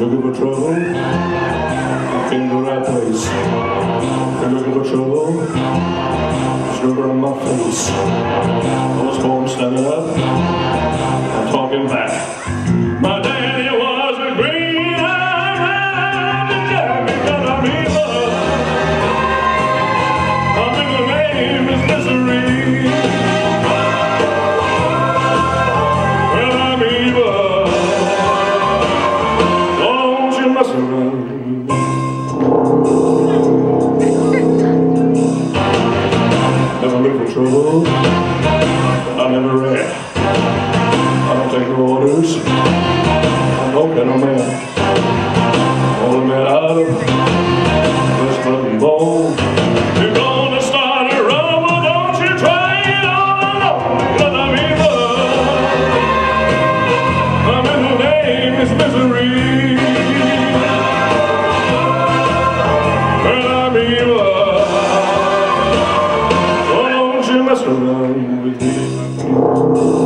looking for trouble, in the right place. You're looking for trouble, just look my face. I was born standing up, I'm talking back. must run. Never look for trouble. I never ran. I don't take no orders. I'm no kind of man. Only man out of. mess around with it.